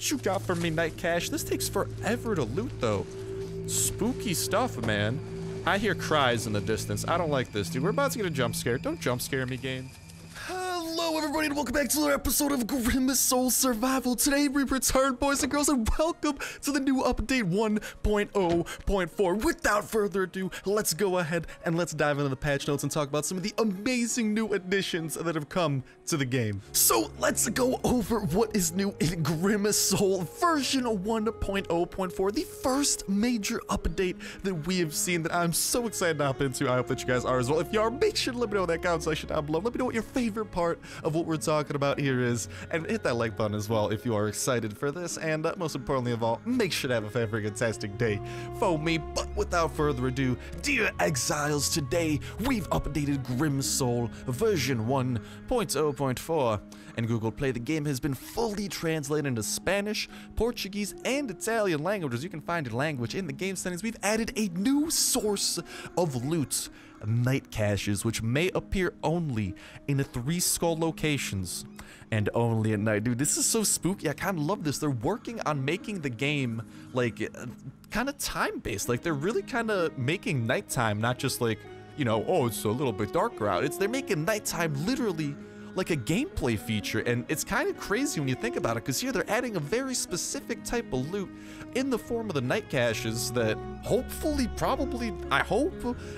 what you got for me, Night Cache. This takes forever to loot, though. Spooky stuff, man. I hear cries in the distance. I don't like this, dude. We're about to get a jump scare. Don't jump scare me, game. Hello, everybody, and welcome back to another episode of Grim Soul Survival. Today, we return, boys and girls, and welcome to the new update 1.0.4. Without further ado, let's go ahead and let's dive into the patch notes and talk about some of the amazing new additions that have come to the game. So, let's go over what is new in Grim Soul version 1.0.4, the first major update that we have seen that I'm so excited to hop into. I hope that you guys are as well. If you are, make sure to let me know in that comment section down below. Let me know what your favorite part of what we're talking about here is, and hit that like button as well if you are excited for this. And uh, most importantly of all, make sure to have a fantastic day for me. But without further ado, dear exiles, today we've updated Grim Soul version 1.0.4. And Google Play, the game has been fully translated into Spanish, Portuguese, and Italian languages. You can find a language in the game settings. We've added a new source of loot night caches, which may appear only in the three skull locations and only at night. Dude, this is so spooky. I kind of love this. They're working on making the game like kind of time based. Like they're really kind of making nighttime, not just like, you know, oh, it's a little bit darker out. It's they're making nighttime literally like a gameplay feature and it's kind of crazy when you think about it because here they're adding a very specific type of loot in the form of the night caches that hopefully probably i hope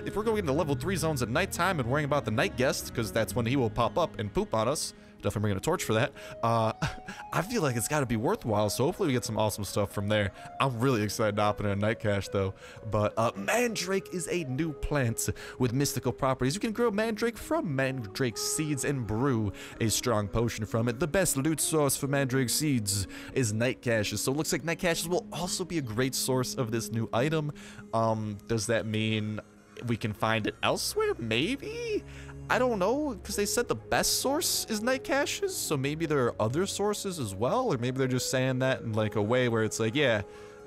if we're going into level 3 zones at nighttime and worrying about the night guest because that's when he will pop up and poop on us definitely bringing a torch for that. Uh, I feel like it's got to be worthwhile, so hopefully we get some awesome stuff from there. I'm really excited to open a night cache though. But uh, Mandrake is a new plant with mystical properties. You can grow Mandrake from Mandrake seeds and brew a strong potion from it. The best loot source for Mandrake seeds is night caches. So it looks like night caches will also be a great source of this new item. Um, does that mean we can find it elsewhere? Maybe? I don't know, because they said the best source is night caches, so maybe there are other sources as well, or maybe they're just saying that in like a way where it's like, yeah,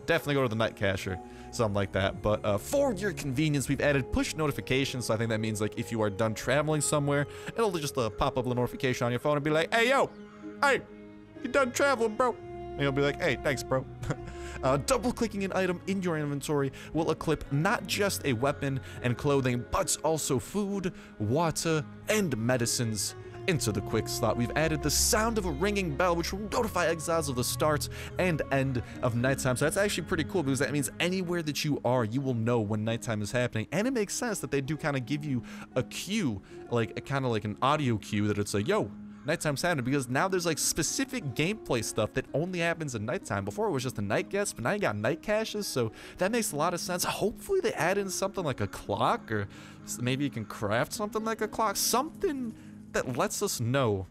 definitely go to the night cacher, something like that. But uh, for your convenience, we've added push notifications, so I think that means like if you are done traveling somewhere, it'll just uh, pop up a notification on your phone and be like, hey, yo, hey, you done traveling, bro? And you'll be like, hey, thanks, bro. Uh, double clicking an item in your inventory will equip not just a weapon and clothing, but also food, water, and medicines into the quick slot. We've added the sound of a ringing bell, which will notify exiles of the start and end of nighttime. So that's actually pretty cool because that means anywhere that you are, you will know when nighttime is happening. And it makes sense that they do kind of give you a cue, like a kind of like an audio cue that it's like, yo, nighttime sounded because now there's like specific gameplay stuff that only happens at nighttime. Before it was just a night guest, but now you got night caches, so that makes a lot of sense. Hopefully they add in something like a clock or maybe you can craft something like a clock, something that lets us know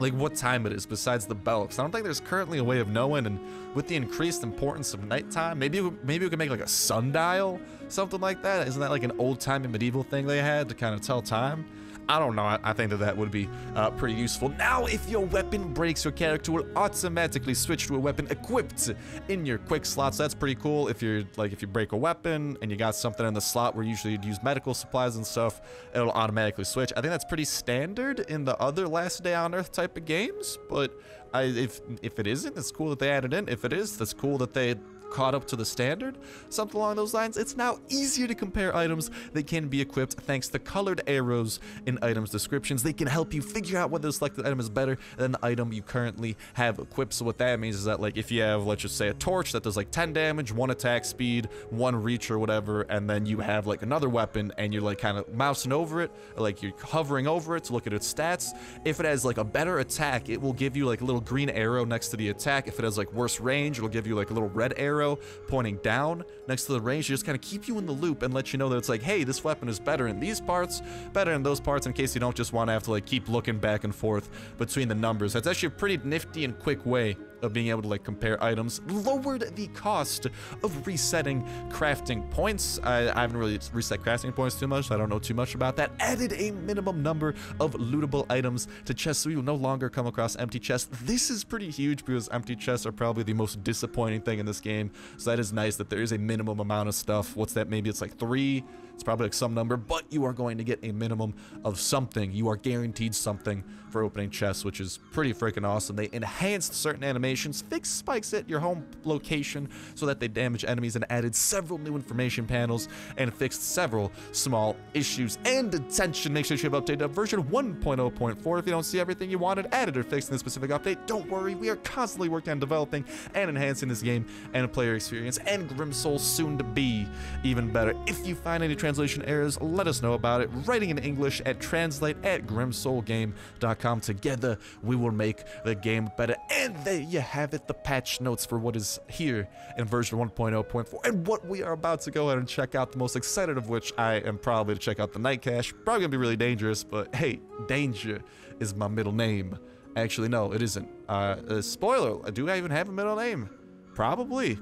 like what time it is besides the bell because I don't think there's currently a way of knowing and with the increased importance of nighttime maybe maybe we could make like a sundial something like that isn't that like an old time and medieval thing they had to kind of tell time I don't know. I think that that would be uh, pretty useful. Now, if your weapon breaks, your character will automatically switch to a weapon equipped in your quick slots. That's pretty cool. If you're like, if you break a weapon and you got something in the slot where usually you'd use medical supplies and stuff, it'll automatically switch. I think that's pretty standard in the other Last Day on Earth type of games, but I, if if it isn't, it's cool that they added in. If it is, that's cool that they caught up to the standard, something along those lines. It's now easier to compare items that can be equipped thanks to colored arrows in items descriptions. They can help you figure out whether the selected item is better than the item you currently have equipped. So what that means is that like if you have, let's just say a torch that does like 10 damage, one attack speed, one reach or whatever, and then you have like another weapon and you're like kind of mousing over it, like you're hovering over it to look at its stats. If it has like a better attack, it will give you like a little green arrow next to the attack. If it has like worse range, it'll give you like a little red arrow arrow pointing down next to the range to just kind of keep you in the loop and let you know that it's like, hey, this weapon is better in these parts, better in those parts, in case you don't just want to have to like keep looking back and forth between the numbers. That's actually a pretty nifty and quick way of being able to like compare items, lowered the cost of resetting crafting points. I, I, haven't really reset crafting points too much, so I don't know too much about that. Added a minimum number of lootable items to chests, so you will no longer come across empty chests. This is pretty huge because empty chests are probably the most disappointing thing in this game. So that is nice that there is a minimum amount of stuff. What's that? Maybe it's like three it's probably like some number, but you are going to get a minimum of something. You are guaranteed something for opening chests, which is pretty freaking awesome. They enhanced certain animations fixed spikes at your home location so that they damage enemies, and added several new information panels and fixed several small issues. And attention, make sure you have updated up version 1.0.4 if you don't see everything you wanted added or fixed in this specific update. Don't worry, we are constantly working on developing and enhancing this game and player experience, and Grim Soul soon to be even better. If you find any translation errors, let us know about it. Writing in English at translate at grimsoulgame.com. Together, we will make the game better. And there you have it, the patch notes for what is here in version 1.0.4 and what we are about to go ahead and check out. The most excited of which I am probably to check out the Night Cache. Probably gonna be really dangerous, but hey, danger is my middle name. Actually, no, it isn't. Uh, uh, spoiler, do I even have a middle name? Probably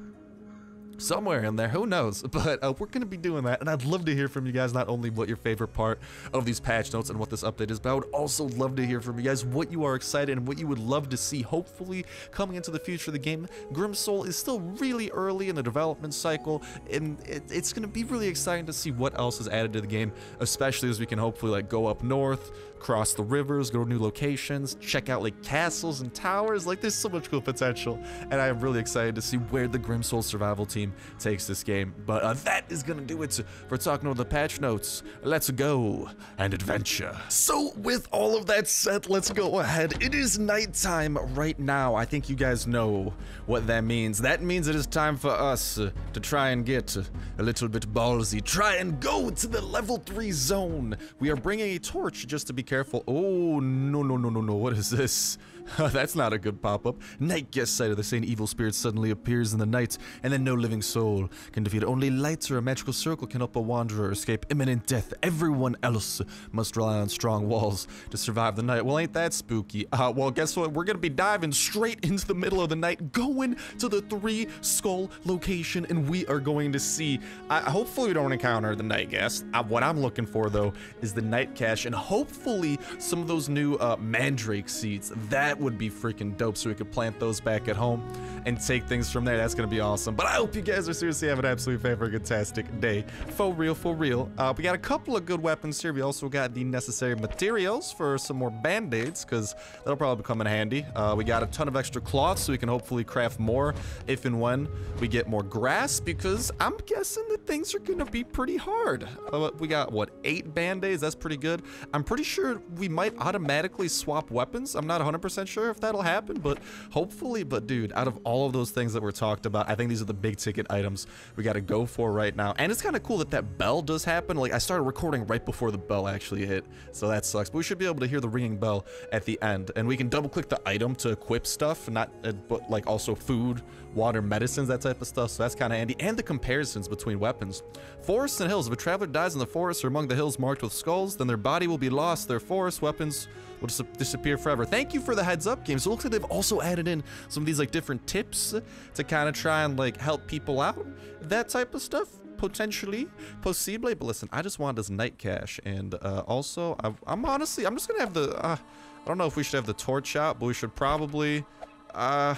somewhere in there. Who knows? But uh, we're gonna be doing that and i'd love to hear from you guys not only what your favorite part of these patch notes and what this update is but i would also love to hear from you guys what you are excited and what you would love to see hopefully coming into the future of the game. Grimsoul is still really early in the development cycle and it, it's gonna be really exciting to see what else is added to the game especially as we can hopefully like go up north cross the rivers, go to new locations, check out like castles and towers. Like there's so much cool potential, and I am really excited to see where the Grimsoul survival team takes this game. But uh, that is gonna do it for talking about the patch notes. Let's go and adventure. So with all of that said, let's go ahead. It is nighttime right now. I think you guys know what that means. That means it is time for us to try and get a little bit ballsy. Try and go to the level three zone. We are bringing a torch just to be careful. Oh, no, no, no, no, no. What is this? That's not a good pop-up. Night guest sight of the same evil spirit suddenly appears in the night, and then no living soul can defeat it. Only lights or a magical circle can help a wanderer escape imminent death. Everyone else must rely on strong walls to survive the night. Well, ain't that spooky? Uh, well, guess what? We're gonna be diving straight into the middle of the night, going to the Three Skull location, and we are going to see. Uh, hopefully, we don't encounter the night guest. Uh, what I'm looking for, though, is the night cache, and hopefully some of those new uh, mandrake seeds. That would be freaking dope so we could plant those back at home and take things from there. That's gonna be awesome. But I hope you guys are seriously having an absolutely fantastic day. For real, for real. Uh, we got a couple of good weapons here. We also got the necessary materials for some more band-aids because that'll probably come in handy. Uh, we got a ton of extra cloth so we can hopefully craft more if and when we get more grass because I'm guessing that things are gonna be pretty hard. Uh, we got, what, eight band-aids? That's pretty good. I'm pretty sure we might automatically swap weapons. I'm not 100% sure if that'll happen, but hopefully. But dude, out of all of those things that were talked about, I think these are the big ticket items we got to go for right now. And it's kind of cool that that bell does happen. Like I started recording right before the bell actually hit, so that sucks. But we should be able to hear the ringing bell at the end, and we can double click the item to equip stuff, not uh, but like also food, water, medicines, that type of stuff. So that's kind of handy. And the comparisons between weapons. Forests and hills. If a traveler dies in the forest or among the hills marked with skulls, then their body will be lost. Their forest weapons will dis disappear forever. Thank you for the heads up game. So it looks like they've also added in some of these like different tips to kind of try and like help people out. That type of stuff potentially, possibly. But listen, I just want this night cache, and uh, also I, am honestly I'm just gonna have the. Uh, I don't know if we should have the torch out, but we should probably. Uh,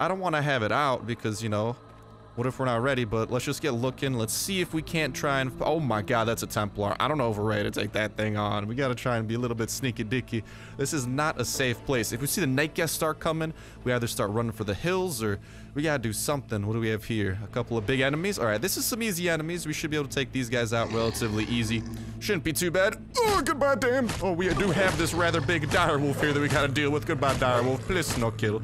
I don't want to have it out because you know what if we're not ready? But let's just get looking. Let's see if we can't try and... Oh my god, that's a Templar. I don't know if we're ready to take that thing on. We gotta try and be a little bit sneaky dicky. This is not a safe place. If we see the night guests start coming, we either start running for the hills or we gotta do something. What do we have here? A couple of big enemies. All right, this is some easy enemies. We should be able to take these guys out relatively easy. Shouldn't be too bad. Oh, goodbye, damn. Oh, we do have this rather big direwolf here that we gotta deal with. Goodbye, direwolf. Please no kill.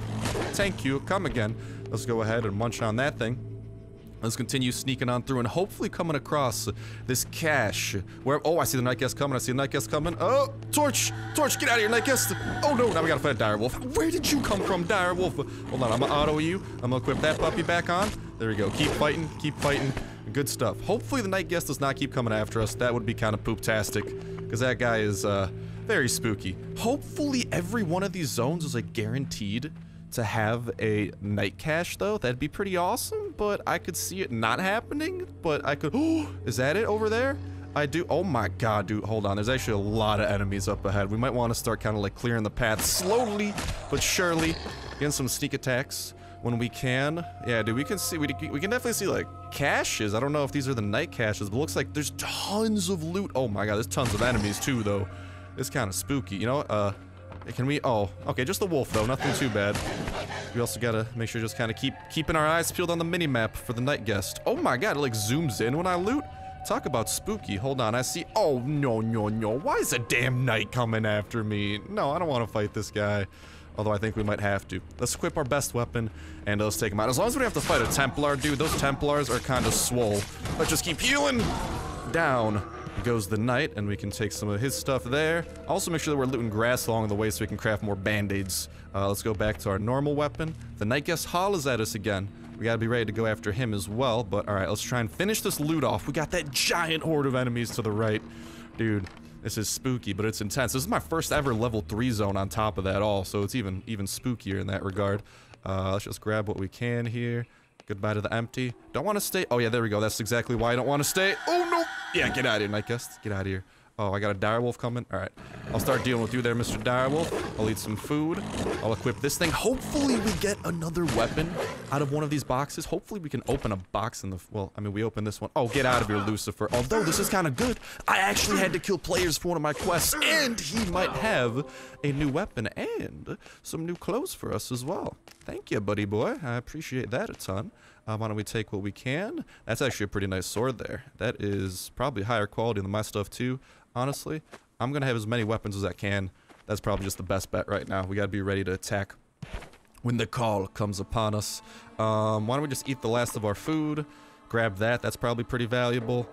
Thank you. Come again. Let's go ahead and munch on that thing. Let's continue sneaking on through and hopefully coming across this cache. Where, oh, I see the night guest coming. I see the night guest coming. Oh, torch, torch, get out of here, night guest. Oh no, now we gotta fight a dire wolf. Where did you come from, dire wolf? Hold on, I'm gonna auto you. I'm gonna equip that puppy back on. There we go. Keep fighting, keep fighting. Good stuff. Hopefully the night guest does not keep coming after us. That would be kind of poop-tastic because that guy is uh, very spooky. Hopefully every one of these zones is like guaranteed to have a night cache though. That'd be pretty awesome, but I could see it not happening. But I could, oh, is that it over there? I do, oh my god, dude, hold on. There's actually a lot of enemies up ahead. We might want to start kind of like clearing the path slowly, but surely. Getting some sneak attacks when we can. Yeah, dude, we can see, we, we can definitely see like caches. I don't know if these are the night caches, but looks like there's tons of loot. Oh my god, there's tons of enemies too though. It's kind of spooky, you know, uh, can we? Oh, okay, just the wolf, though. Nothing too bad. We also gotta make sure just kind of keep keeping our eyes peeled on the mini map for the night guest. Oh my god, it like zooms in when I loot. Talk about spooky. Hold on, I see. Oh no no no! Why is a damn knight coming after me? No, I don't want to fight this guy. Although I think we might have to. Let's equip our best weapon and let's take him out. As long as we don't have to fight a Templar, dude, those Templars are kind of swole. Let's just keep healing. Down goes the knight, and we can take some of his stuff there. Also make sure that we're looting grass along the way so we can craft more band-aids. Uh, let's go back to our normal weapon. The Night Guest is at us again. We gotta be ready to go after him as well, but alright, let's try and finish this loot off. We got that giant horde of enemies to the right. Dude, this is spooky, but it's intense. This is my first ever level 3 zone on top of that all, so it's even even spookier in that regard. Uh, let's just grab what we can here. Goodbye to the empty. Don't want to stay. Oh, yeah, there we go. That's exactly why I don't want to stay. Oh, no. Yeah, get out of here, Night Guest. Get out of here. Oh, I got a direwolf coming. All right. I'll start dealing with you there, Mr. Direwolf. I'll eat some food. I'll equip this thing. Hopefully we get another weapon out of one of these boxes. Hopefully we can open a box in the... Well, I mean, we opened this one. Oh, get out of here, Lucifer. Although this is kind of good. I actually had to kill players for one of my quests. And he might have a new weapon and some new clothes for us as well. Thank you, buddy boy. I appreciate that a ton. Uh, why don't we take what we can? That's actually a pretty nice sword there. That is probably higher quality than my stuff too, honestly. I'm going to have as many weapons as I can. That's probably just the best bet right now. We got to be ready to attack when the call comes upon us. Um, why don't we just eat the last of our food? Grab that. That's probably pretty valuable.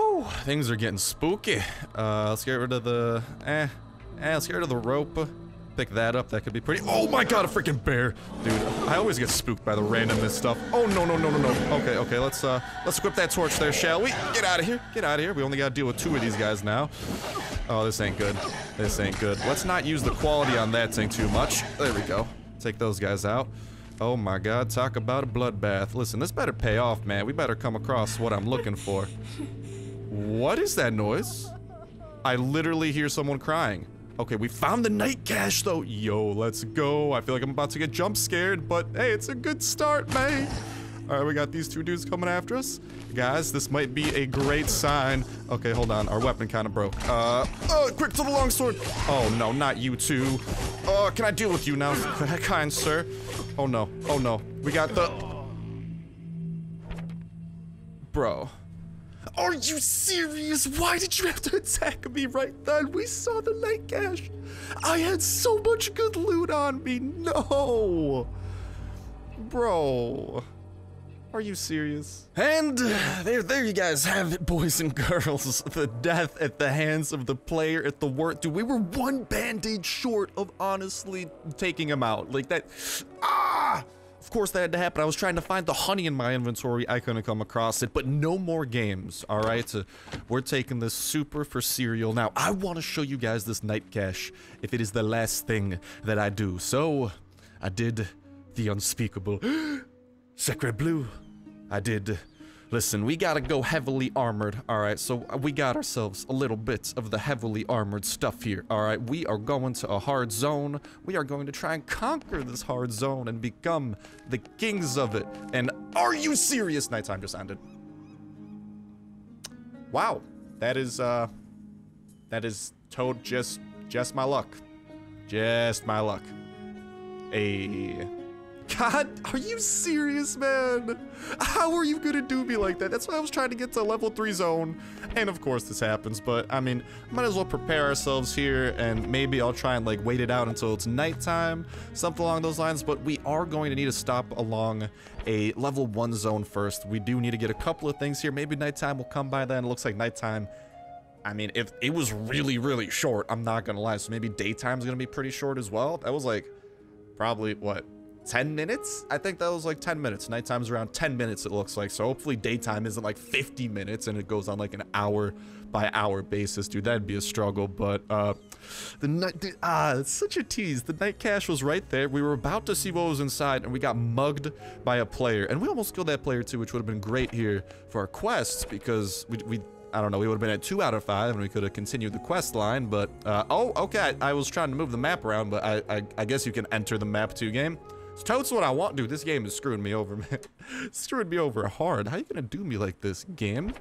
Oh, things are getting spooky. Uh, let's get rid of the... Eh. Eh, let's get rid of the rope pick that up. That could be pretty- Oh my god, a freaking bear! Dude, I always get spooked by the randomness stuff. Oh, no, no, no, no, no. Okay, okay, let's, uh, let's equip that torch there, shall we? Get out of here. Get out of here. We only gotta deal with two of these guys now. Oh, this ain't good. This ain't good. Let's not use the quality on that thing too much. There we go. Take those guys out. Oh my god, talk about a bloodbath. Listen, this better pay off, man. We better come across what I'm looking for. What is that noise? I literally hear someone crying. Okay, we found the night cache though. Yo, let's go. I feel like I'm about to get jump scared, but hey, it's a good start, man. All right, we got these two dudes coming after us. Guys, this might be a great sign. Okay, hold on. Our weapon kind of broke. Uh, oh, quick to the long sword. Oh, no, not you two. Oh, can I deal with you now, kind sir? Oh, no. Oh, no. We got the... Bro. Are you serious? Why did you have to attack me right then? We saw the night cache. I had so much good loot on me. No. Bro. Are you serious? And there, there you guys have it, boys and girls. The death at the hands of the player at the work. Dude, we were one band-aid short of honestly taking him out. Like that. Ah! Course that had to happen. I was trying to find the honey in my inventory. I couldn't come across it, but no more games, all right? So we're taking this super for cereal. Now, I want to show you guys this night cache if it is the last thing that I do. So, I did the unspeakable. Sacre Blue. I did Listen, we gotta go heavily armored, alright? So uh, we got ourselves a little bit of the heavily armored stuff here, alright? We are going to a hard zone. We are going to try and conquer this hard zone and become the kings of it. And are you serious? Nighttime just ended. Wow. That is, uh... That is toad just, just my luck. Just my luck. A... God, are you serious, man? How are you gonna do me like that? That's why I was trying to get to level 3 zone. And of course this happens, but I mean, might as well prepare ourselves here and maybe I'll try and like wait it out until it's nighttime, something along those lines, but we are going to need to stop along a level 1 zone first. We do need to get a couple of things here. Maybe nighttime will come by then. It looks like nighttime I mean, if it was really, really short, I'm not gonna lie. So maybe daytime's gonna be pretty short as well. That was like probably what 10 minutes? I think that was like 10 minutes. Nighttime's around 10 minutes, it looks like. So hopefully daytime isn't like 50 minutes and it goes on like an hour by hour basis. Dude, that'd be a struggle. But uh, the night, ah, it's such a tease. The night cache was right there. We were about to see what was inside and we got mugged by a player. And we almost killed that player too, which would have been great here for our quests because we, we I don't know, we would have been at two out of five and we could have continued the quest line, but, uh, oh, okay, I, I, was trying to move the map around, but I, I, I guess you can enter the map two game. Totes what I want. Dude, this game is screwing me over, man. screwing me over hard. How you gonna do me like this, game?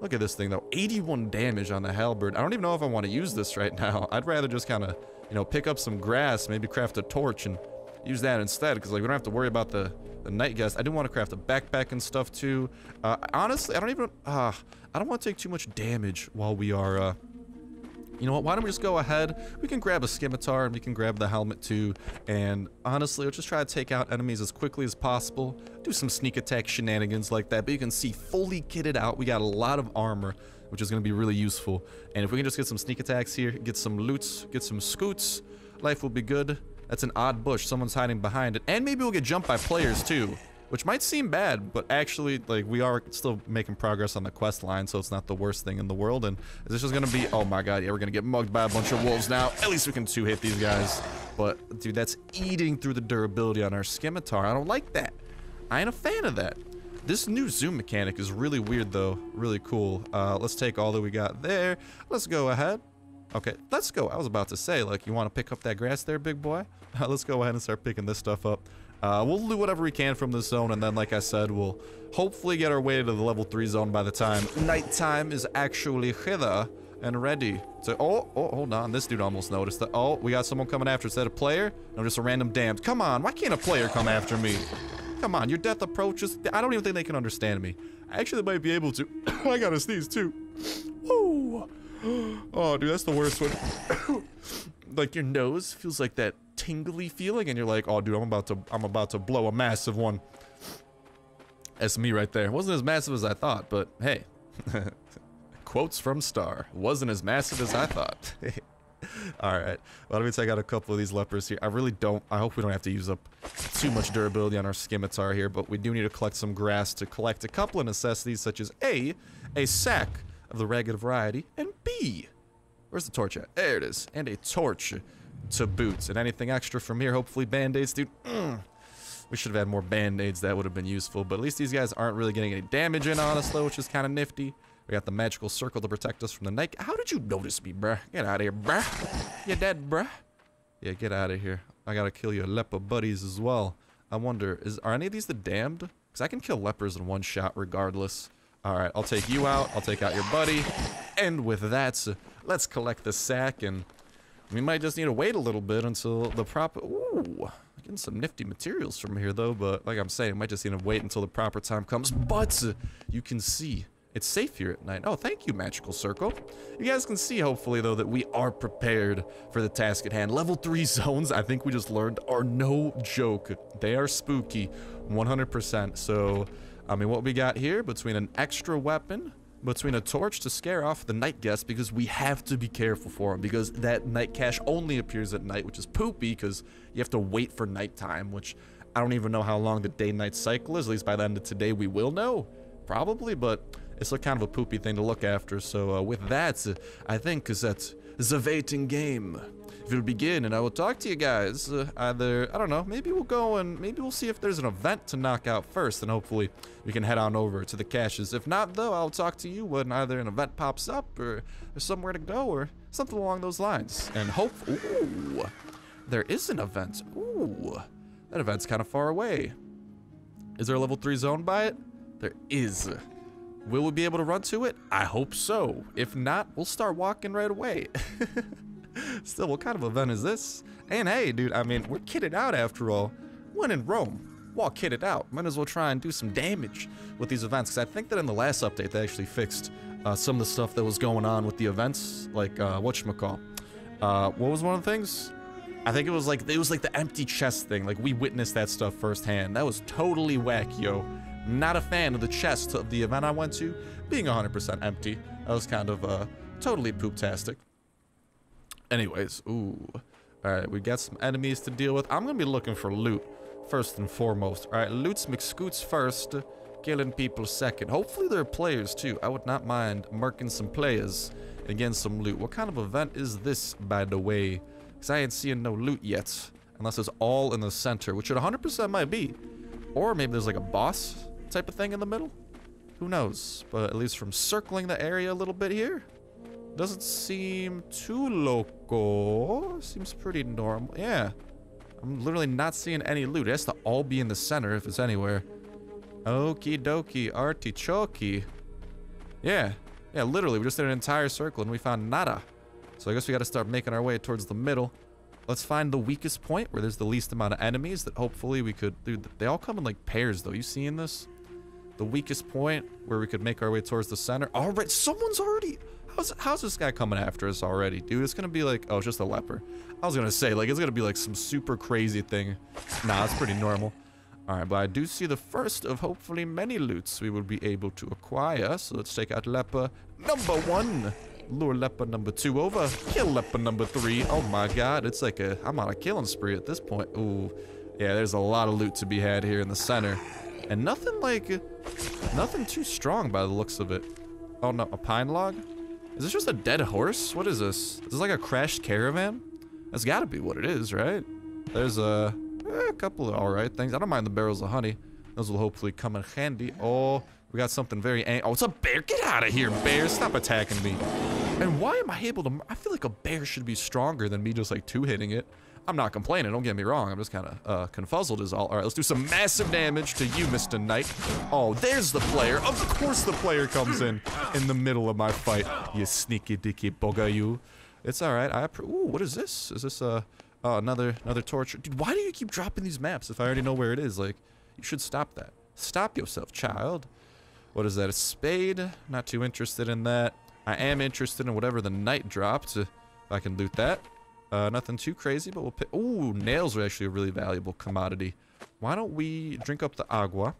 Look at this thing, though. 81 damage on the halberd. I don't even know if I want to use this right now. I'd rather just kind of, you know, pick up some grass, maybe craft a torch and use that instead because like we don't have to worry about the the night guest. I do want to craft a backpack and stuff too. Uh, honestly, I don't even. Uh, I don't want to take too much damage while we are. Uh, you know what? Why don't we just go ahead? We can grab a scimitar and we can grab the helmet too. And honestly, let's just try to take out enemies as quickly as possible. Do some sneak attack shenanigans like that. But you can see fully kitted out. We got a lot of armor, which is going to be really useful. And if we can just get some sneak attacks here, get some loots, get some scoots, life will be good. That's an odd bush. Someone's hiding behind it. And maybe we'll get jumped by players too. Which might seem bad, but actually, like, we are still making progress on the quest line, so it's not the worst thing in the world. And this is gonna be, oh my god, yeah, we're gonna get mugged by a bunch of wolves now. At least we can two-hit these guys. But, dude, that's eating through the durability on our scimitar. I don't like that. I ain't a fan of that. This new zoom mechanic is really weird, though. Really cool. Uh, let's take all that we got there. Let's go ahead. Okay, let's go. I was about to say, like, you want to pick up that grass there, big boy? Let's go ahead and start picking this stuff up. Uh, we'll do whatever we can from this zone, and then, like I said, we'll hopefully get our way to the level 3 zone by the time nighttime is actually hither and ready. So, oh, oh, hold on. This dude almost noticed that. Oh, we got someone coming after. Is that a player? No, just a random damned. Come on, why can't a player come after me? Come on, your death approaches. I don't even think they can understand me. Actually might be able to. I gotta sneeze too. Woo. Oh, dude, that's the worst one. like your nose feels like that tingly feeling and you're like, oh dude, I'm about to I'm about to blow a massive one. That's me right there. Wasn't as massive as I thought, but hey. Quotes from Star. Wasn't as massive as I thought. Alright. Well, let me take out a couple of these lepers here. I really don't I hope we don't have to use up too much durability on our scimitar here, but we do need to collect some grass to collect a couple of necessities such as A, a sack of the ragged variety, and B, where's the torch at? There it is. And a torch to boots. And anything extra from here, hopefully band-aids, dude. Mm. We should have had more band-aids. That would have been useful. But at least these guys aren't really getting any damage in on us, though, which is kind of nifty. We got the magical circle to protect us from the night. How did you notice me, bruh? Get out of here, bruh. You're dead, bruh? Yeah, get out of here. I gotta kill your leper buddies as well. I wonder, is are any of these the damned? Because I can kill lepers in one shot regardless. Alright, I'll take you out. I'll take out your buddy. And with that, let's collect the sack and we might just need to wait a little bit until the proper... Ooh, getting some nifty materials from here, though. But like I'm saying, might just need to wait until the proper time comes. But you can see it's safe here at night. Oh, thank you, Magical Circle. You guys can see, hopefully, though, that we are prepared for the task at hand. Level 3 zones, I think we just learned, are no joke. They are spooky, 100%. So, I mean, what we got here, between an extra weapon, between a torch to scare off the night guests because we have to be careful for them because that night cache only appears at night, which is poopy because you have to wait for nighttime, which I don't even know how long the day-night cycle is. At least by the end of today, we will know. Probably, but it's a kind of a poopy thing to look after. So uh, with that, I think is that the waiting game will begin, and I will talk to you guys. Uh, either I don't know, maybe we'll go and maybe we'll see if there's an event to knock out first, and hopefully we can head on over to the caches. If not, though, I'll talk to you when either an event pops up or there's somewhere to go or something along those lines. And hope. Ooh, there is an event. Ooh, that event's kind of far away. Is there a level three zone by it? There is. Will we be able to run to it? I hope so. If not, we'll start walking right away. Still, what kind of event is this? And hey, dude, I mean, we're kitted out after all. When in Rome, walk kitted out. Might as well try and do some damage with these events, because I think that in the last update they actually fixed uh, some of the stuff that was going on with the events, like uh, whatchamacall. Uh, what was one of the things? I think it was like it was like the empty chest thing. Like we witnessed that stuff firsthand. That was totally whack, yo. Not a fan of the chest of the event I went to being 100% empty. That was kind of uh, totally pooptastic. Anyways, ooh. Alright, we got some enemies to deal with. I'm gonna be looking for loot, first and foremost. Alright, loots McScoots first, killing people second. Hopefully there are players too. I would not mind marking some players and getting some loot. What kind of event is this, by the way? Because I ain't seeing no loot yet. Unless it's all in the center, which it 100% might be. Or maybe there's like a boss type of thing in the middle. Who knows? But at least from circling the area a little bit here, doesn't seem too local. Seems pretty normal. Yeah. I'm literally not seeing any loot. It has to all be in the center if it's anywhere. Okie dokie, artichoke. Yeah. Yeah, literally, we just did an entire circle and we found nada. So I guess we gotta start making our way towards the middle. Let's find the weakest point where there's the least amount of enemies that hopefully we could... Dude, they all come in like pairs though. You seeing this? The weakest point where we could make our way towards the center. All right, someone's already... How's, how's this guy coming after us already? Dude, it's gonna be like... Oh, just a leper. I was gonna say, like, it's gonna be like some super crazy thing. Nah, it's pretty normal. Alright, but I do see the first of hopefully many loots we will be able to acquire. So let's take out leper number one. Lure leper number two over. Kill leper number three. Oh my god, it's like a... I'm on a killing spree at this point. Ooh. Yeah, there's a lot of loot to be had here in the center. And nothing like... Nothing too strong by the looks of it. Oh no, a pine log? Is this just a dead horse? What is this? Is this like a crashed caravan? That's gotta be what it is, right? There's a, eh, a couple of alright things. I don't mind the barrels of honey. Those will hopefully come in handy. Oh, we got something very Oh, it's a bear. Get out of here, bear. Stop attacking me. And why am I able to... I feel like a bear should be stronger than me just like two-hitting it. I'm not complaining, don't get me wrong. I'm just kind of uh, confuzzled is all. All right, let's do some massive damage to you, Mr. Knight. Oh, there's the player. Of course the player comes in in the middle of my fight. You sneaky dicky bugger, you. It's all right. I Ooh, what is this? Is this uh, uh, another another torture? Dude, why do you keep dropping these maps if I already know where it is? Like, you should stop that. Stop yourself, child. What is that? A spade? Not too interested in that. I am interested in whatever the knight dropped. If I can loot that. Uh, nothing too crazy, but we'll pick... Ooh, nails are actually a really valuable commodity. Why don't we drink up the agua,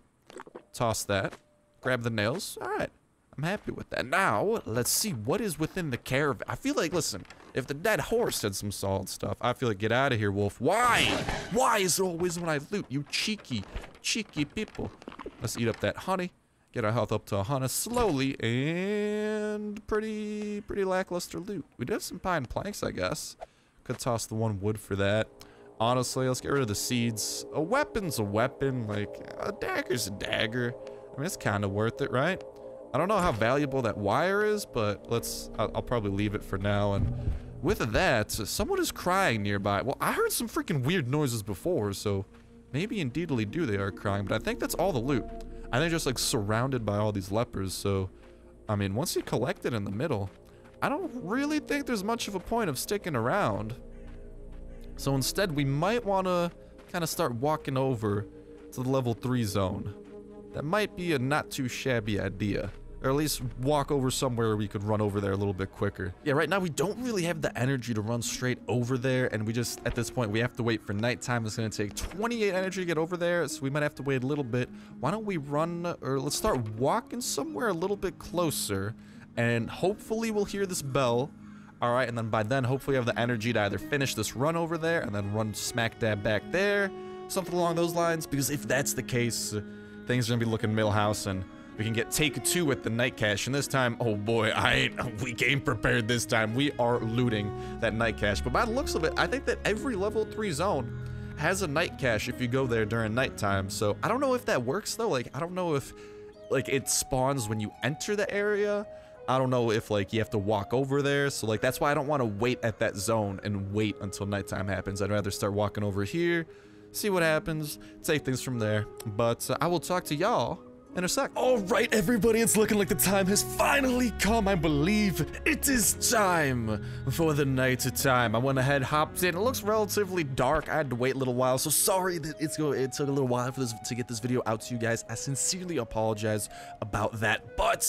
toss that, grab the nails. All right, I'm happy with that. Now, let's see what is within the caravan. I feel like, listen, if the dead horse had some solid stuff, I feel like get out of here, wolf. Why? Why is it always when I loot? You cheeky, cheeky people. Let's eat up that honey. Get our health up to 100 slowly and pretty, pretty lackluster loot. We did have some pine planks, I guess. Could toss the one wood for that. Honestly, let's get rid of the seeds. A weapon's a weapon. Like, a dagger's a dagger. I mean, it's kind of worth it, right? I don't know how valuable that wire is, but let's... I'll, I'll probably leave it for now. And with that, someone is crying nearby. Well, I heard some freaking weird noises before, so maybe indeedly do they are crying. But I think that's all the loot. And I think just, like, surrounded by all these lepers, so... I mean, once you collect it in the middle, I don't really think there's much of a point of sticking around. So instead, we might want to kind of start walking over to the level 3 zone. That might be a not too shabby idea. Or at least walk over somewhere we could run over there a little bit quicker. Yeah, right now we don't really have the energy to run straight over there. And we just, at this point, we have to wait for nighttime. It's going to take 28 energy to get over there. So we might have to wait a little bit. Why don't we run, or let's start walking somewhere a little bit closer and hopefully we'll hear this bell. All right, and then by then, hopefully I have the energy to either finish this run over there and then run smack dab back there, something along those lines. Because if that's the case, things are gonna be looking Millhouse, and we can get take two with the night cache. And this time, oh boy, I ain't, we came prepared this time. We are looting that night cache. But by the looks of it, I think that every level three zone has a night cache if you go there during nighttime. So I don't know if that works though. Like, I don't know if like it spawns when you enter the area I don't know if like you have to walk over there. So like that's why I don't want to wait at that zone and wait until nighttime happens. I'd rather start walking over here, see what happens, take things from there. But uh, I will talk to y'all in a sec. All right, everybody, it's looking like the time has finally come. I believe it is time for the night of time. I went ahead, hopped in. It looks relatively dark. I had to wait a little while, so sorry that it's go. It took a little while for this to get this video out to you guys. I sincerely apologize about that, but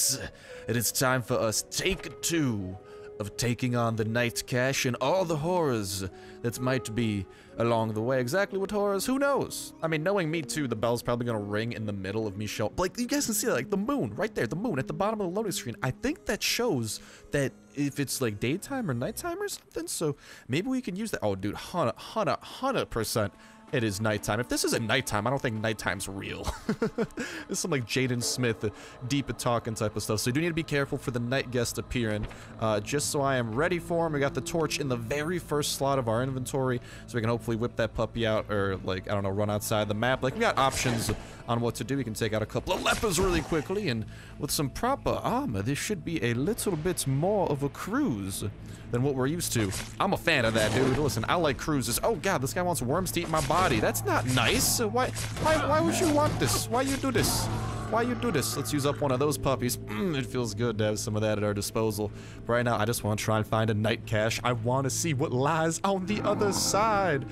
it is time for us take two of taking on the night cache and all the horrors that might be along the way. Exactly what horrors? Who knows? I mean, knowing me too, the bell's probably gonna ring in the middle of me show. Like, you guys can see, like, the moon right there, the moon at the bottom of the loading screen. I think that shows that if it's like daytime or nighttime or something, so maybe we can use that. Oh, dude, 100, 100, 100% it is nighttime. If this isn't nighttime, I don't think nighttime's real. it's some like Jaden Smith, deep talking type of stuff. So you do need to be careful for the night guest appearing. Uh, just so I am ready for him. We got the torch in the very first slot of our inventory, so we can hopefully whip that puppy out or like, I don't know, run outside the map. Like we got options on what to do. We can take out a couple of lepers really quickly and with some proper armor, this should be a little bit more of a cruise than what we're used to. I'm a fan of that, dude. Listen, I like cruises. Oh god, this guy wants worms to eat my body. That's not nice. Why, why, why would you want this? Why you do this? Why you do this? Let's use up one of those puppies. Mm, it feels good to have some of that at our disposal. But right now, I just want to try and find a night cache. I want to see what lies on the other side.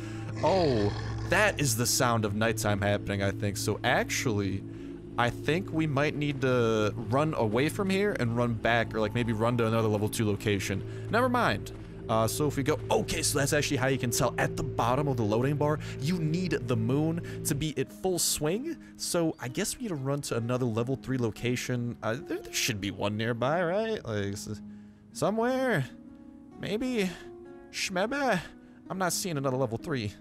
Oh, that is the sound of nighttime happening, I think. So actually, I think we might need to run away from here and run back, or like maybe run to another level 2 location. Never mind. Uh, so if we go, okay, so that's actually how you can tell at the bottom of the loading bar, you need the moon to be at full swing. So I guess we need to run to another level three location. Uh, there, there should be one nearby, right? Like somewhere, maybe, Shmebe. I'm not seeing another level three.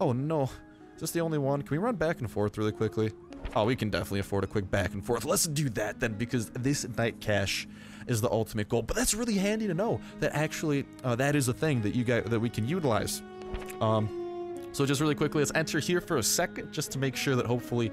Oh no, is this the only one? Can we run back and forth really quickly? Oh, we can definitely afford a quick back and forth. Let's do that then, because this night cache is the ultimate goal. But that's really handy to know that actually uh, that is a thing that you guys that we can utilize. Um, so just really quickly, let's enter here for a second, just to make sure that hopefully,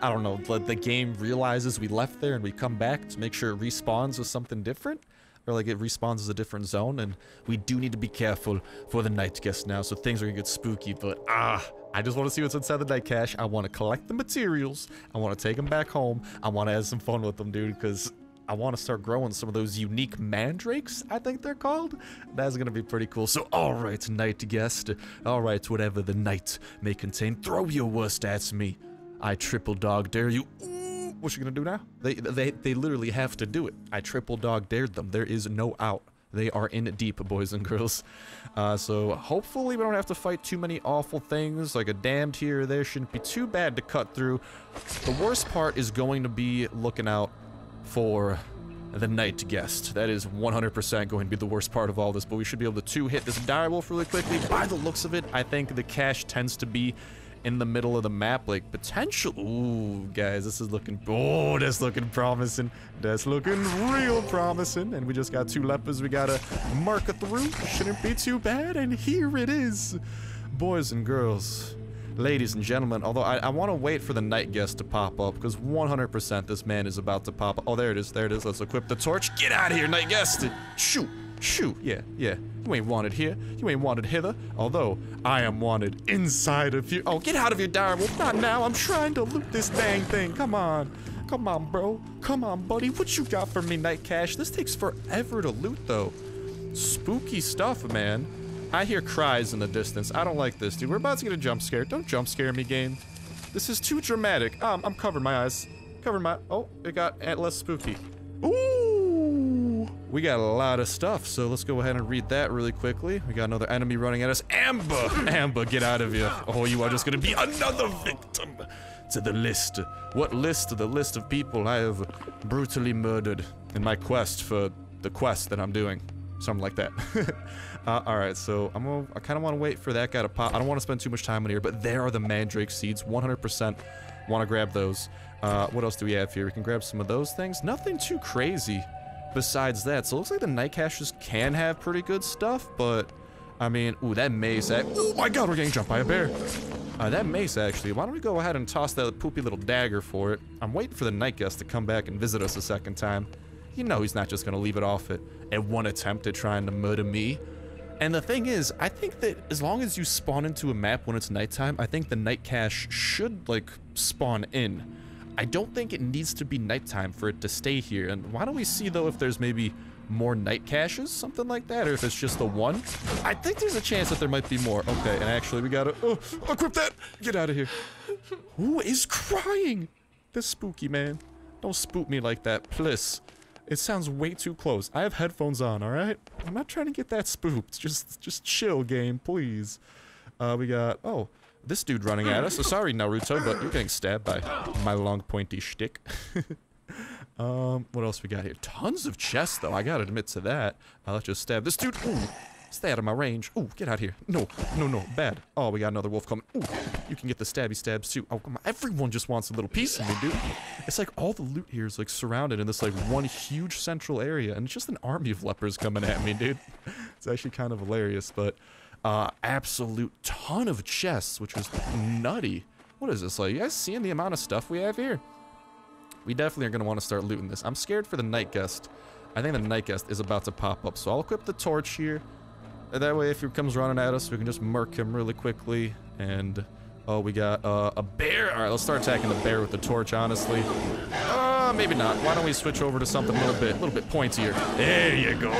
I don't know, the, the game realizes we left there and we come back to make sure it respawns with something different or like it respawns as a different zone and we do need to be careful for the night guest now so things are gonna get spooky but ah I just want to see what's inside the night cache. I want to collect the materials. I want to take them back home. I want to have some fun with them, dude, because I want to start growing some of those unique mandrakes, I think they're called. That's going to be pretty cool. So, all right, night guest. All right, whatever the night may contain, throw your worst at me. I triple dog dare you. Ooh, what you going to do now? They, they, they literally have to do it. I triple dog dared them. There is no out. They are in deep, boys and girls. Uh, so hopefully we don't have to fight too many awful things, like a damned here or there shouldn't be too bad to cut through. The worst part is going to be looking out for the night guest. That is 100% going to be the worst part of all this, but we should be able to two-hit this direwolf really quickly. By the looks of it, I think the cache tends to be in the middle of the map, like potential. Ooh, guys, this is looking. Oh, that's looking promising. That's looking real promising. And we just got two lepers we gotta mark it through. Shouldn't be too bad. And here it is, boys and girls. Ladies and gentlemen, although I, I want to wait for the night guest to pop up, because 100% this man is about to pop up. Oh, there it is, there it is. Let's equip the torch. Get out of here, night guest! Shoot! Shoot! Yeah, yeah. You ain't wanted here. You ain't wanted hither. Although, I am wanted inside of you. Oh, get out of here, direwolf. Not now. I'm trying to loot this dang thing. Come on. Come on, bro. Come on, buddy. What you got for me, Night Cache? This takes forever to loot, though. Spooky stuff, man. I hear cries in the distance. I don't like this, dude. We're about to get a jump scare. Don't jump scare me, game. This is too dramatic. Um, I'm covering my eyes. Covering my... Oh, it got less spooky. Ooh! We got a lot of stuff, so let's go ahead and read that really quickly. We got another enemy running at us. Amber! Amber, get out of here. Oh, you are just gonna be another victim to the list. What list? The list of people I have brutally murdered in my quest for the quest that I'm doing. Something like that. Uh, all right, so I'm gonna, I kind of want to wait for that guy to pop. I don't want to spend too much time in here, but there are the mandrake seeds. 100% want to grab those. Uh, what else do we have here? We can grab some of those things. Nothing too crazy besides that. So it looks like the night caches can have pretty good stuff, but I mean, ooh, that mace. oh my god, we're getting jumped by a bear. Uh, that mace, actually, why don't we go ahead and toss that poopy little dagger for it? I'm waiting for the night guest to come back and visit us a second time. You know he's not just going to leave it off at, at one attempt at trying to murder me. And the thing is, I think that as long as you spawn into a map when it's nighttime, I think the night cache should, like, spawn in. I don't think it needs to be nighttime for it to stay here. And why don't we see, though, if there's maybe more night caches, something like that, or if it's just the one. I think there's a chance that there might be more. Okay, and actually, we gotta oh, equip that. Get out of here. Who is crying? This spooky man. Don't spook me like that, please. It sounds way too close. I have headphones on, alright? I'm not trying to get that spooked. Just just chill, game, please. Uh, we got... Oh, this dude running at us. So sorry, Naruto, but you're getting stabbed by my long, pointy shtick. um, what else we got here? Tons of chests, though. I gotta admit to that. Uh, let's just stab this dude. Ooh. Stay out of my range. Ooh, get out here. No, no, no, bad. Oh, we got another wolf coming. Ooh, you can get the stabby stabs too. Oh, come on. Everyone just wants a little piece of me, dude. It's like all the loot here is like surrounded in this like one huge central area, and it's just an army of lepers coming at me, dude. It's actually kind of hilarious, but uh, absolute ton of chests, which was nutty. What is this like? You guys seeing the amount of stuff we have here? We definitely are going to want to start looting this. I'm scared for the night guest. I think the night guest is about to pop up, so I'll equip the torch here. That way, if he comes running at us, we can just murk him really quickly. And, oh, we got uh, a bear. All right, let's start attacking the bear with the torch, honestly. Uh, maybe not. Why don't we switch over to something a little bit, a little bit pointier? There you go.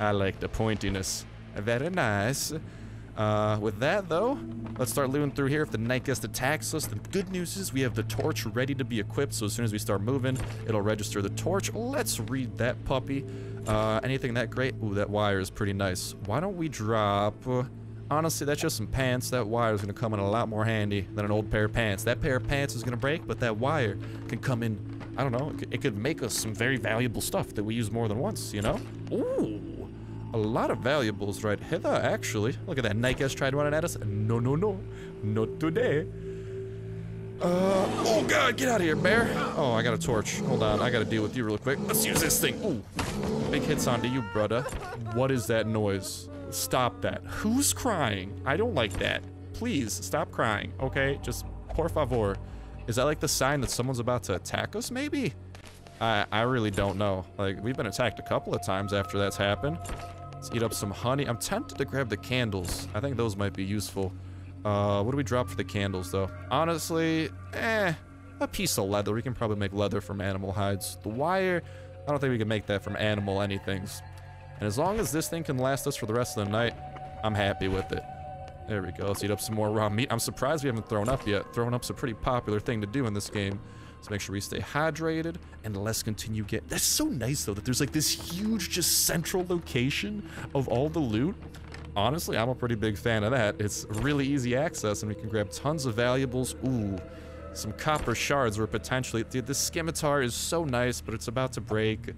I like the pointiness. Very nice. Uh, with that though, let's start looting through here. If the night guest attacks us, the good news is we have the torch ready to be equipped. So as soon as we start moving, it'll register the torch. Let's read that puppy. Uh, anything that great? Ooh, that wire is pretty nice. Why don't we drop? Uh, honestly, that's just some pants. That wire is gonna come in a lot more handy than an old pair of pants. That pair of pants is gonna break, but that wire can come in. I don't know. It could make us some very valuable stuff that we use more than once. You know? Ooh. A lot of valuables right hither, actually. Look at that. Guest tried running at us. No, no, no. Not today. Uh, oh god, get out of here, bear. Oh, I got a torch. Hold on, I gotta deal with you real quick. Let's use this thing. Ooh. Big hits onto you, brother. What is that noise? Stop that. Who's crying? I don't like that. Please, stop crying, okay? Just, por favor. Is that like the sign that someone's about to attack us, maybe? I, I really don't know. Like, we've been attacked a couple of times after that's happened. Let's eat up some honey. I'm tempted to grab the candles. I think those might be useful. Uh, what do we drop for the candles, though? Honestly, eh, a piece of leather. We can probably make leather from animal hides. The wire, I don't think we can make that from animal anythings. And as long as this thing can last us for the rest of the night, I'm happy with it. There we go. Let's eat up some more raw meat. I'm surprised we haven't thrown up yet. Throwing up's a pretty popular thing to do in this game. Let's make sure we stay hydrated and let's continue get. That's so nice though that there's like this huge just central location of all the loot. Honestly, I'm a pretty big fan of that. It's really easy access and we can grab tons of valuables. Ooh, some copper shards were potentially... Dude, this scimitar is so nice, but it's about to break.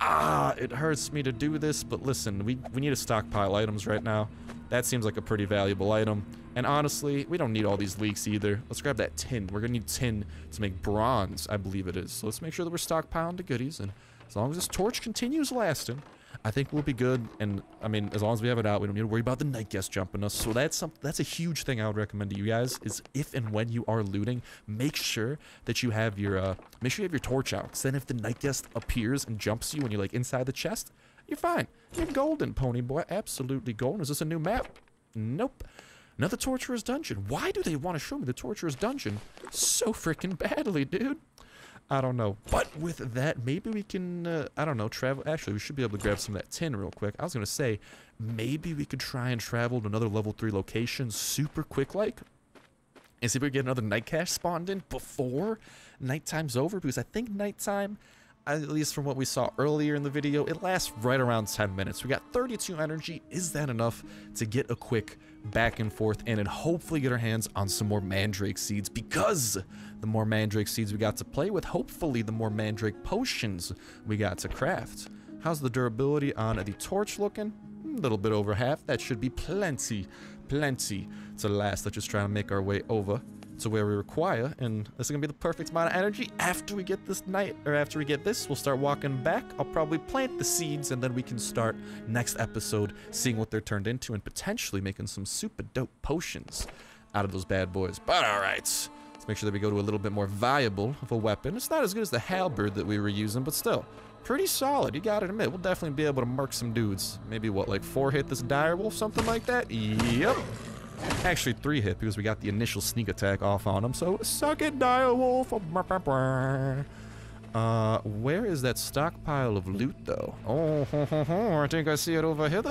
Ah, it hurts me to do this, but listen, we, we need to stockpile items right now. That seems like a pretty valuable item. And honestly, we don't need all these leeks either. Let's grab that tin. We're gonna need tin to make bronze, I believe it is. So let's make sure that we're stockpiling the goodies. And as long as this torch continues lasting, I think we'll be good. And I mean, as long as we have it out, we don't need to worry about the night guest jumping us. So that's some, that's a huge thing I would recommend to you guys is if and when you are looting, make sure that you have your uh, make sure you have your torch out. Cause then if the night guest appears and jumps you when you're like inside the chest, you're fine. You're golden, pony boy. Absolutely golden. Is this a new map? Nope. Another torturer's dungeon. Why do they want to show me the torturer's dungeon so freaking badly, dude? I don't know. But with that, maybe we can, uh, I don't know, travel. Actually, we should be able to grab some of that tin real quick. I was going to say, maybe we could try and travel to another level 3 location super quick like. And see if we get another night cache spawned in before nighttime's over. Because I think nighttime at least from what we saw earlier in the video, it lasts right around 10 minutes. We got 32 energy. Is that enough to get a quick back and forth and then hopefully get our hands on some more mandrake seeds because the more mandrake seeds we got to play with, hopefully the more mandrake potions we got to craft. How's the durability on the torch looking? A little bit over half. That should be plenty, plenty to last. Let's just try to make our way over to where we require, and this is gonna be the perfect amount of energy. After we get this night, or after we get this, we'll start walking back. I'll probably plant the seeds, and then we can start next episode seeing what they're turned into and potentially making some super dope potions out of those bad boys. But all right, let's make sure that we go to a little bit more viable of a weapon. It's not as good as the halberd that we were using, but still, pretty solid. You gotta admit, we'll definitely be able to mark some dudes. Maybe what, like four hit this dire wolf, something like that? Yep. Actually, three hit because we got the initial sneak attack off on him. So, suck it, Direwolf. Uh, where is that stockpile of loot, though? Oh, I think I see it over here.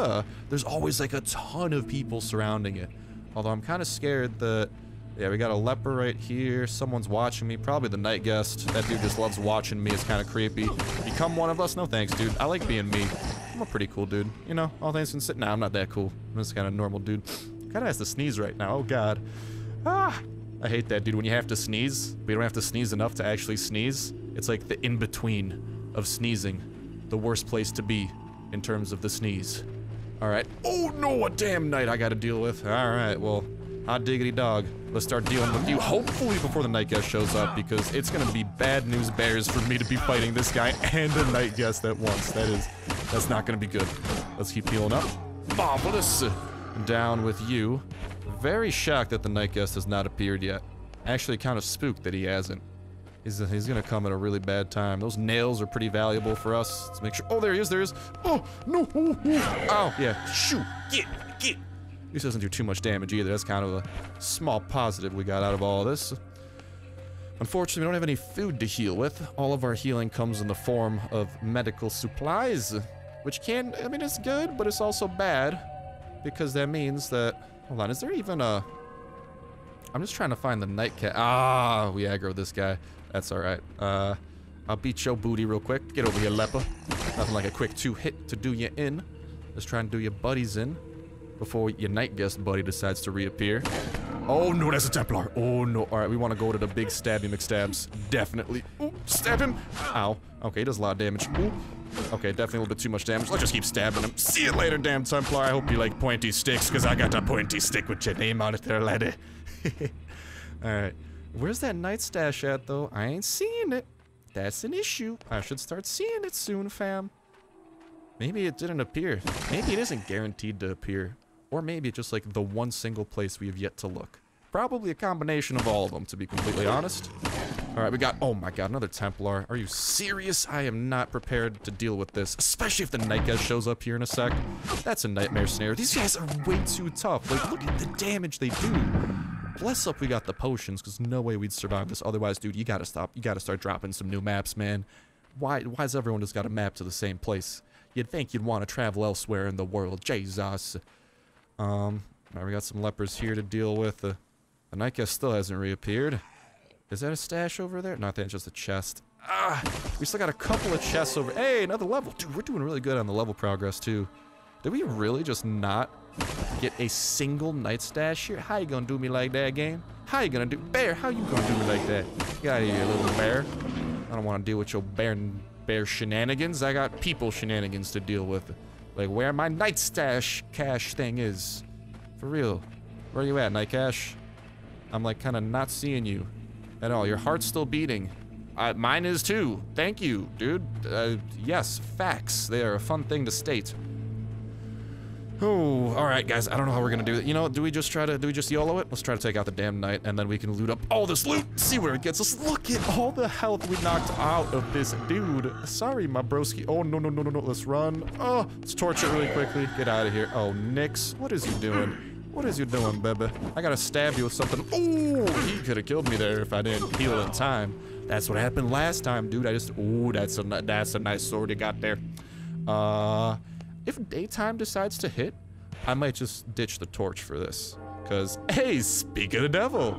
There's always like a ton of people surrounding it. Although I'm kind of scared that... Yeah, we got a leper right here. Someone's watching me. Probably the night guest. That dude just loves watching me. It's kind of creepy. Become one of us? No thanks, dude. I like being me. I'm a pretty cool dude. You know, all things considered. Nah, I'm not that cool. I'm just kind of normal dude. Kinda has to sneeze right now. Oh god. Ah! I hate that, dude. When you have to sneeze, but you don't have to sneeze enough to actually sneeze. It's like the in-between of sneezing. The worst place to be in terms of the sneeze. Alright. Oh no, a damn knight I gotta deal with. Alright, well, hot diggity dog. Let's start dealing with you, hopefully before the night guest shows up, because it's gonna be bad news bears for me to be fighting this guy and a night guest at once. That is, that's not gonna be good. Let's keep healing up. Marvelous! Down with you. Very shocked that the night guest has not appeared yet. Actually kind of spooked that he hasn't. He's, he's gonna come at a really bad time. Those nails are pretty valuable for us. Let's make sure. Oh, there he is, there he is. Oh, no. Oh, oh. oh yeah. Shoot. Get, get. This doesn't do too much damage either. That's kind of a small positive we got out of all this. Unfortunately, we don't have any food to heal with. All of our healing comes in the form of medical supplies, which can, I mean, it's good, but it's also bad because that means that, hold on, is there even a, I'm just trying to find the night cache. Ah, we aggro this guy. That's all right. Uh, I'll beat your booty real quick. Get over here, leper. Nothing like a quick two hit to do you in. Just try and do your buddies in before your night guest buddy decides to reappear. Oh no, that's a Templar. Oh no. All right, we want to go to the big stabby McStabs. Definitely. Ooh, stab him. Ow. Okay, he does a lot of damage. Ooh. Okay, definitely a little bit too much damage. Let's just keep stabbing him. See you later, damn Templar. I hope you like pointy sticks, because I got a pointy stick with your name on it there, laddie. Alright. Where's that night stash at, though? I ain't seeing it. That's an issue. I should start seeing it soon, fam. Maybe it didn't appear. Maybe it isn't guaranteed to appear. Or maybe it's just like the one single place we have yet to look. Probably a combination of all of them, to be completely honest. Alright, we got- oh my god, another Templar. Are you serious? I am not prepared to deal with this. Especially if the Night Guest shows up here in a sec. That's a nightmare scenario. These guys are way too tough. Like, look at the damage they do. Bless up we got the potions, because no way we'd survive this. Otherwise, dude, you gotta stop. You gotta start dropping some new maps, man. Why, why's everyone just got a map to the same place? You'd think you'd want to travel elsewhere in the world. Jesus. Um, now we got some lepers here to deal with. Uh, the Night Guest still hasn't reappeared. Is that a stash over there? Not that, just a chest. Ah, we still got a couple of chests over. Hey, another level. Dude, we're doing really good on the level progress, too. Did we really just not get a single night stash here? How you gonna do me like that, game? How you gonna do- Bear, how you gonna do me like that? Get out of here, little bear. I don't want to deal with your bear bear shenanigans. I got people shenanigans to deal with. Like where my night stash cache thing is. For real. Where are you at, Night Cache? I'm like kind of not seeing you at all. Your heart's still beating. Uh, mine is too. Thank you, dude. Uh, yes, facts. They are a fun thing to state. Oh, all right, guys. I don't know how we're gonna do it. You know, do we just try to do we just YOLO it? Let's try to take out the damn knight, and then we can loot up all this loot. See where it gets us. Look at all the health we knocked out of this dude. Sorry, my broski. Oh no no no no no. Let's run. Oh, let's torch it really quickly. Get out of here. Oh, Nix, what is he doing? What is you doing, baby? I gotta stab you with something. Ooh, he could have killed me there if I didn't heal in time. That's what happened last time, dude. I just. Ooh, that's a that's a nice sword you got there. Uh. If daytime decides to hit, I might just ditch the torch for this. Because, hey, speak of the devil.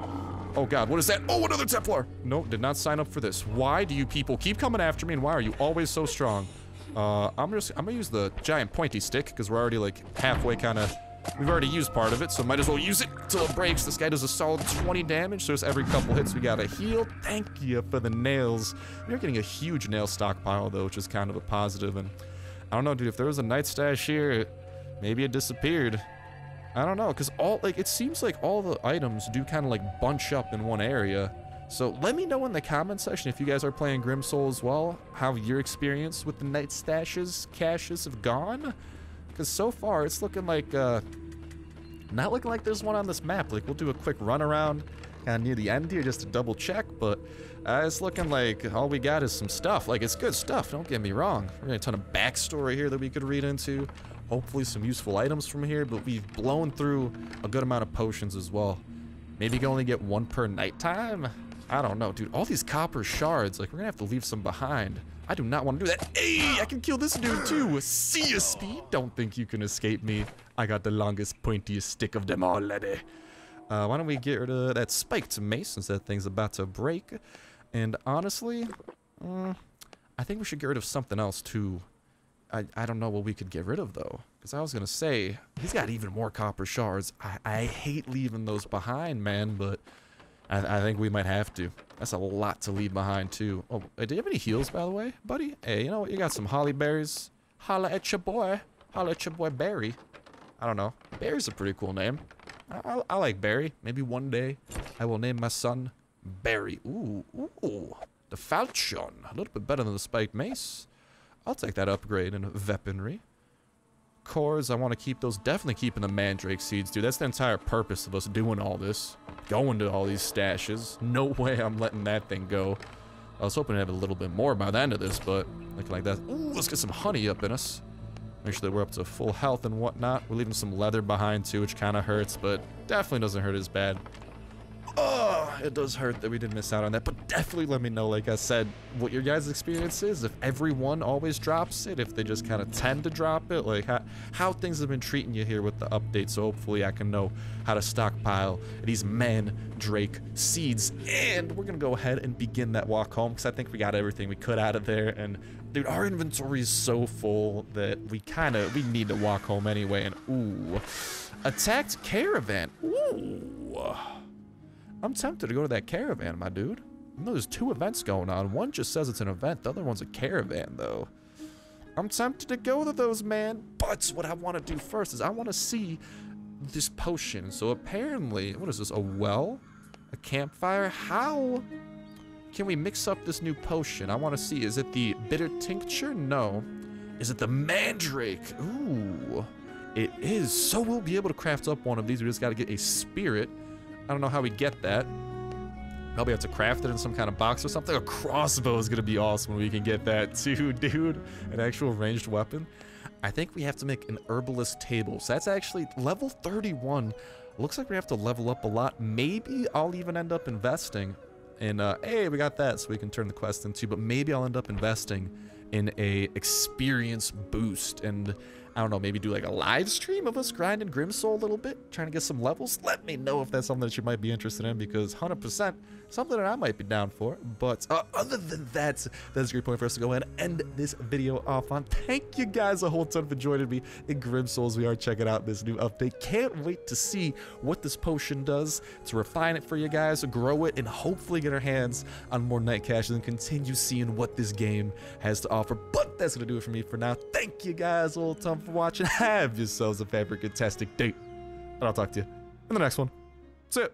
Oh god, what is that? Oh, another Templar! Nope, did not sign up for this. Why do you people keep coming after me and why are you always so strong? Uh, I'm just, I'm gonna use the giant pointy stick because we're already like halfway kind of, we've already used part of it, so might as well use it till it breaks. This guy does a solid 20 damage, so it's every couple hits we gotta heal. Thank you for the nails. We're getting a huge nail stockpile though, which is kind of a positive, and I don't know, dude, if there was a night stash here, maybe it disappeared. I don't know, because all, like, it seems like all the items do kind of, like, bunch up in one area. So let me know in the comment section if you guys are playing Grim Soul as well, how your experience with the night stashes, caches have gone. Because so far, it's looking like, uh, not looking like there's one on this map. Like, we'll do a quick run around kind of near the end here just to double check, but uh, it's looking like all we got is some stuff. Like, it's good stuff, don't get me wrong. We're getting a ton of backstory here that we could read into. Hopefully some useful items from here, but we've blown through a good amount of potions as well. Maybe you can only get one per nighttime? I don't know, dude. All these copper shards, like, we're gonna have to leave some behind. I do not want to do that. Hey, I can kill this dude too. See ya, speed. Don't think you can escape me. I got the longest, pointiest stick of them all, lady. Uh, why don't we get rid of that spiked mace since that thing's about to break? And honestly, mm, I think we should get rid of something else too. I, I don't know what we could get rid of though. Because I was going to say, he's got even more copper shards. I, I hate leaving those behind, man, but I, I think we might have to. That's a lot to leave behind too. Oh, do you have any heals by the way, buddy? Hey, you know what? You got some holly berries. Holla at your boy. Holla at your boy Barry. I don't know. Barry's a pretty cool name. I, I, I like Barry. Maybe one day I will name my son Barry. Ooh, ooh. The Falchion. A little bit better than the Spiked Mace. I'll take that upgrade in weaponry. Cores, I want to keep those. Definitely keeping the Mandrake Seeds, dude. That's the entire purpose of us doing all this. Going to all these stashes. No way I'm letting that thing go. I was hoping to have a little bit more by the end of this, but looking like that. Ooh, let's get some honey up in us. Make sure that we're up to full health and whatnot. We're leaving some leather behind too, which kind of hurts, but definitely doesn't hurt as bad. Ugh. it does hurt that we didn't miss out on that, but definitely let me know, like I said, what your guys' experience is. If everyone always drops it, if they just kind of tend to drop it, like how, how things have been treating you here with the update. So hopefully I can know how to stockpile these mandrake seeds. And we're gonna go ahead and begin that walk home because I think we got everything we could out of there. And dude, our inventory is so full that we kind of we need to walk home anyway. And ooh, attacked caravan. Ooh. I'm tempted to go to that caravan, my dude. I know there's two events going on. One just says it's an event. The other one's a caravan, though. I'm tempted to go to those, man. But what I want to do first is I want to see this potion. So apparently, what is this? A well? A campfire? How can we mix up this new potion? I want to see. Is it the bitter tincture? No. Is it the mandrake? Ooh. It is. So we'll be able to craft up one of these. We just got to get a spirit. I don't know how we get that. Probably have to craft it in some kind of box or something. A crossbow is going to be awesome when we can get that too, dude. An actual ranged weapon. I think we have to make an herbalist table. So that's actually level 31. Looks like we have to level up a lot. Maybe I'll even end up investing in, uh, hey, we got that so we can turn the quest into, but maybe I'll end up investing in a experience boost and I don't know, maybe do like a live stream of us grinding Grim Soul a little bit, trying to get some levels. Let me know if that's something that you might be interested in because 100% something that I might be down for. But uh, other than that, that's a great point for us to go ahead and end this video off on. Thank you guys a whole ton for joining me in Grim Souls. We are checking out this new update. Can't wait to see what this potion does to refine it for you guys, grow it, and hopefully get our hands on more night caches and continue seeing what this game has to offer. But that's going to do it for me for now. Thank you guys a whole ton for watching. Have yourselves a fabric-tastic day. And I'll talk to you in the next one. See ya.